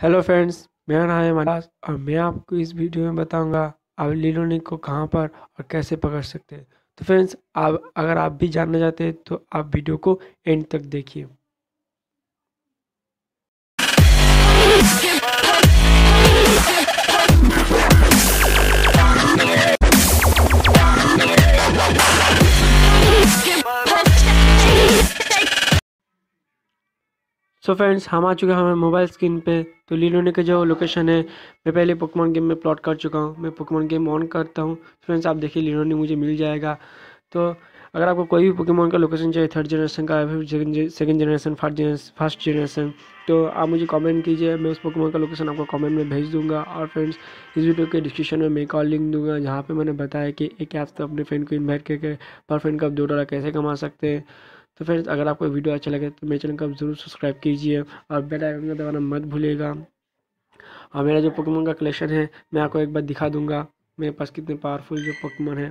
Hello friends मेरा नाम है मनाज और मैं आपको इस वीडियो में बताऊँगा आप लिलोनिक को कहाँ पर और कैसे पकड़ सकते हैं। तो फ्रेंड्स आप, अगर आप भी जानना चाहते हैं तो आप वीडियो को एंड तक देखिए। सो फ्रेंड्स हम आ चुके हैं हमारे मोबाइल स्क्रीन पे। तो लीलोने का जो लोकेशन है, मैं पहले पोकमॉन गेम में प्लॉट कर चुका हूँ। मैं पोकमॉन गेम ऑन करता हूँ। फ्रेंड्स आप देखिए लीलोने मुझे मिल जाएगा। तो अगर आपको कोई भी पोकेमोन का लोकेशन चाहिए थर्ड जनरेशन का फिर second generation first generation first generation तो आप मुझे कमेंट कीजिए। मैं उस पोकेमोन का लोकेशन आपको कमेंट में भेज दूँगा। और फ्रेंड्स इस वीडियो के डिस्क्रिप्शन में मैं कॉल लिंक दूँगा, जहाँ पे मैंने बताया कि एक ऐप से अपने फ्रेंड को इन्वाइट करके, पर फ्रेंड का आप दो डॉलर कैसे कमा सकते हैं। तो फ्रेंड्स अगर आपको वीडियो अच्छा लगे तो मेरे चैनल को आप ज़रूर सब्सक्राइब कीजिए और बेल आइकन का दबाना मत भूलिएगा। और मेरा जो पोकेमोन का कलेक्शन है, मैं आपको एक बार दिखा दूँगा। मेरे पास कितने पावरफुल जो पोकेमोन है।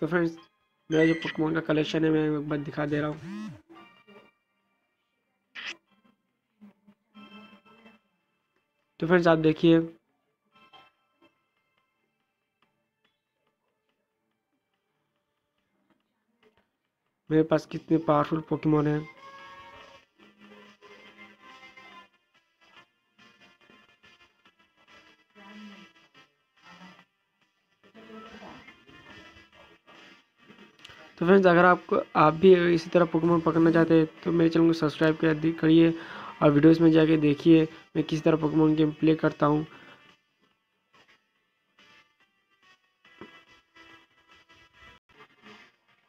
तो फ्रेंड्स मेरा जो पोकेमोन का कलेक्शन है, मैं एक बार दिखा दे रहा हूँ। तो फ्रेंड्स आप देखिए। मेरे पास कितने पावरफुल पोकेमोन हैं। तो फ्रेंड्स अगर आपको, आप भी इसी तरह पोकेमोन पकड़ना चाहते हैं तो मेरे चैनल को सब्सक्राइब कर करिए। और वीडियोस में जाके देखिए मैं किस तरह पोकेमोन गेम प्ले करता हूँ।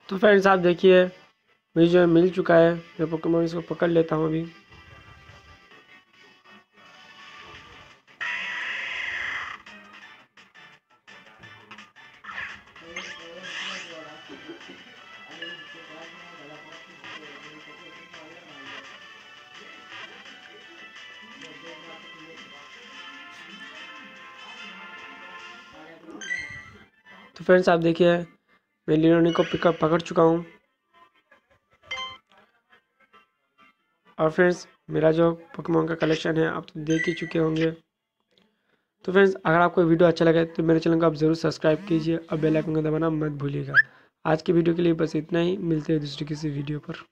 तो फ्रेंड्स आप देखिए, मुझे जो मिल चुका है। मैं पोकेमोन इसको पकड़ लेता हूँ अभी। तो फ्रेंड्स आप देखिए, मैं लिनोनी को पिकअप पकड़ चुका हूँ। और फ्रेंड्स मेरा जो पकमोन का कलेक्शन है, आप तो देख ही चुके होंगे। तो फ्रेंड्स अगर आपको वीडियो अच्छा लगे तो मेरे चैनल को आप ज़रूर सब्सक्राइब कीजिए और बेल आइकन का दबाना मत भूलिएगा। आज की वीडियो के लिए बस इतना ही। मिलते हैं दूसरी किसी वीडियो पर।